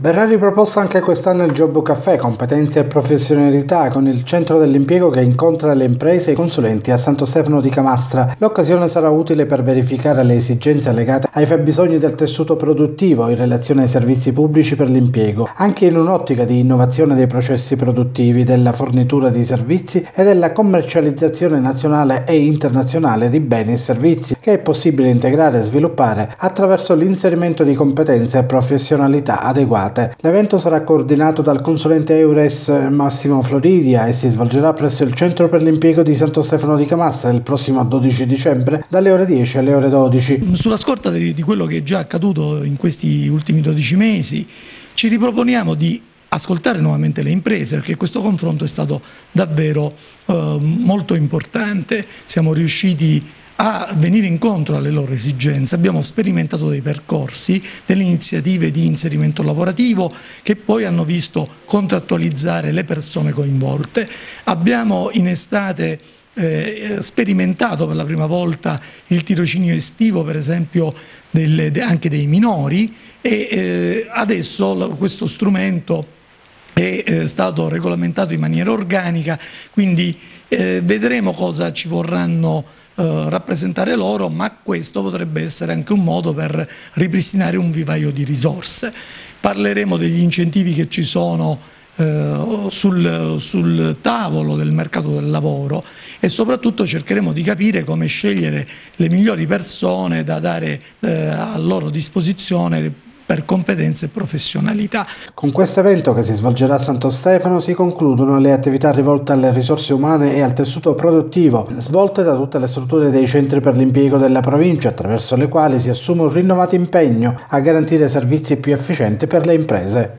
Verrà riproposto anche quest'anno il Job Caffè, competenze e professionalità, con il centro dell'impiego che incontra le imprese e i consulenti a Santo Stefano di Camastra. L'occasione sarà utile per verificare le esigenze legate ai fabbisogni del tessuto produttivo in relazione ai servizi pubblici per l'impiego, anche in un'ottica di innovazione dei processi produttivi, della fornitura di servizi e della commercializzazione nazionale e internazionale di beni e servizi, che è possibile integrare e sviluppare attraverso l'inserimento di competenze e professionalità adeguate giornate. L'evento sarà coordinato dal consulente Eures Massimo Floridia e si svolgerà presso il Centro per l'impiego di Santo Stefano di Camastra il prossimo 12 dicembre dalle ore 10 alle ore 12. Sulla scorta di, di quello che è già accaduto in questi ultimi 12 mesi, ci riproponiamo di ascoltare nuovamente le imprese perché questo confronto è stato davvero eh, molto importante. Siamo riusciti a venire incontro alle loro esigenze. Abbiamo sperimentato dei percorsi, delle iniziative di inserimento lavorativo che poi hanno visto contrattualizzare le persone coinvolte. Abbiamo in estate eh, sperimentato per la prima volta il tirocinio estivo, per esempio delle, de, anche dei minori e eh, adesso questo strumento è eh, stato regolamentato in maniera organica, quindi eh, vedremo cosa ci vorranno eh, rappresentare loro, ma questo potrebbe essere anche un modo per ripristinare un vivaio di risorse. Parleremo degli incentivi che ci sono sul, sul, tavolo del mercato del lavoro e soprattutto cercheremo di capire come scegliere le migliori persone da dare a loro disposizione per competenze e professionalità. Con questo evento che si svolgerà a Santo Stefano si concludono le attività rivolte alle risorse umane e al tessuto produttivo, svolte da tutte le strutture dei centri per l'impiego della provincia, attraverso le quali si assume un rinnovato impegno a garantire servizi più efficienti per le imprese.